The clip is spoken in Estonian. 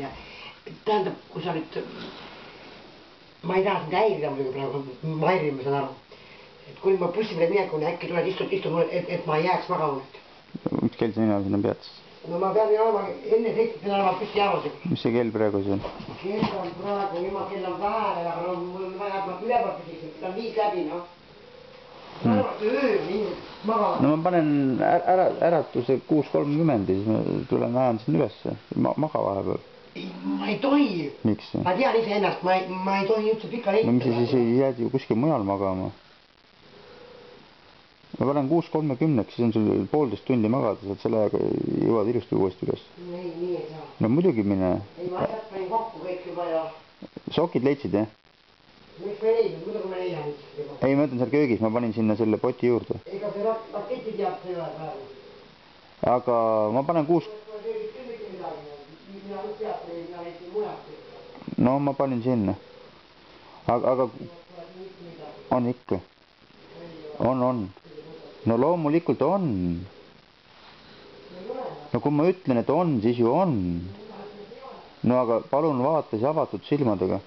ja tähendab, kui sa nüüd, ma ei taha sind häirida muidugi praegu, ma häirin, ma saan aru. et kui ma bussi peale minekuni äkki tuled, istud, istud mulle, et, et ma ei jääks magama mis kell sina sinna pead siis? no ma pean olema enne seitset, pean olema püsti jaamas. mis see kell praegu siis on? kell on praegu, jumal, kell on vähe, aga no mul on vaja, et ma üleval püsiksin, ta on viis läbi, noh. ma arvan, et öö magavad. No ma panen ära, äratuse kuus kolmkümmend ja siis ma tulen ajan sind ülesse ma, maga vahepeal. ei, ma ei tohi. miks? ma tean iseennast, ma ei, ma ei tohi üldse pikali no mis sa siis ei jääd ju kuskil mujal magama? ma panen kuus kolmekümneks, siis on sul poolteist tundi magada, saad selle ajaga jõuad ilusti uuesti üles. ei, nii ei saa. no muidugi mine. ei, ma asjad panin kokku kõik juba ja sokid leidsid jah? Miks ma ei leidnud, muidu ma leian ei, ma mõtlen seal köögis, ma panin sinna selle poti juurde. ega see raketi teab ei ole praegu. aga ma panen kuus, no ma panin sinna. aga, aga on ikka? on, on. no loomulikult on. no kui ma ütlen, et on, siis ju on. no aga palun vaata siis avatud silmadega